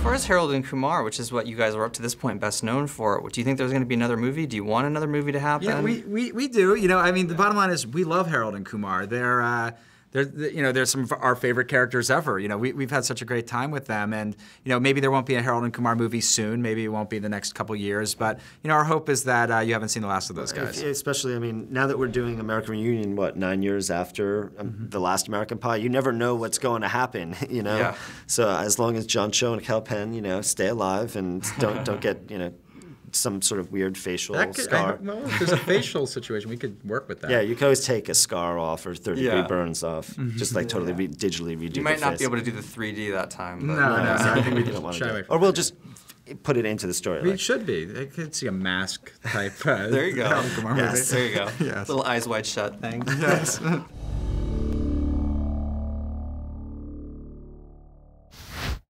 far as Harold and Kumar, which is what you guys are up to this point best known for, do you think there's going to be another movie? Do you want another movie to happen? Yeah, we, we, we do. You know, I mean, the bottom line is we love Harold and Kumar. They're, uh, they're, you know, they're some of our favorite characters ever. You know, we, we've had such a great time with them, and you know, maybe there won't be a Harold and Kumar movie soon. Maybe it won't be the next couple years, but you know, our hope is that uh, you haven't seen the last of those guys. Especially, I mean, now that we're doing American Reunion, what nine years after um, Mm-hmm. the last American Pie, you never know what's going to happen. You know, Yeah. so as long as John Cho and Kal Penn, you know, stay alive and don't don't get you know some sort of weird facial That could, I, scar. well, if there's a facial situation, we could work with that. yeah, you could always take a scar off or third degree burns off, Mm-hmm. just like totally re- digitally redo You might the not face. be able to do the 3D that time. But No, no, no. I think we don't wanna do away Or we'll just put it into the story. We like- should be. I could see a mask type. Uh, There you go. Harold and Kumar Yes. There you go. Yes. Little eyes wide shut thing. Yes.